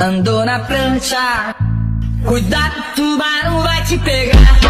Andou na prancha, cuidado, tubarão vai te pegar.